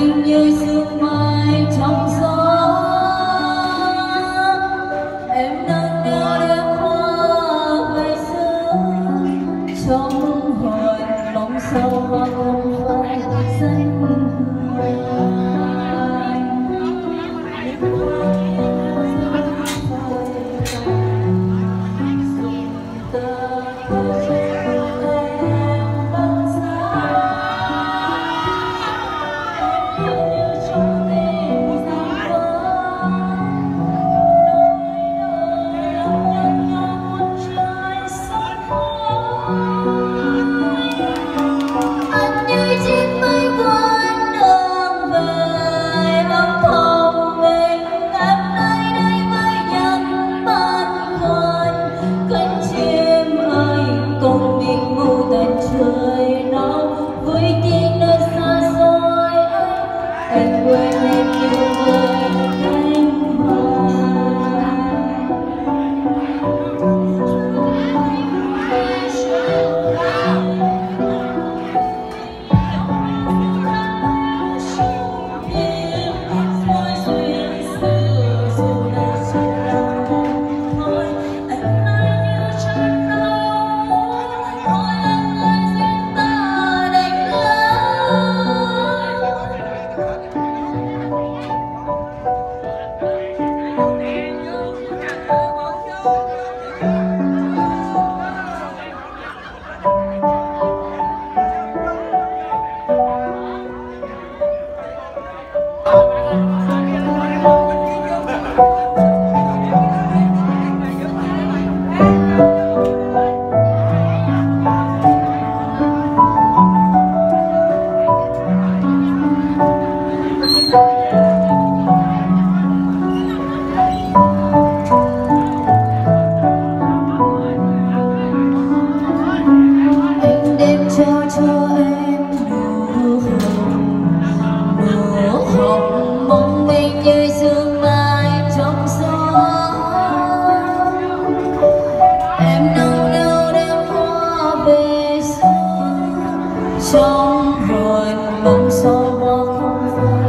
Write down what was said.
tình như sương mai trong gió. Em nâng niu đêm hoa ngày xưa, trong hồn lòng sâu hoa hồng xanh trong rồi mong sao qua không gian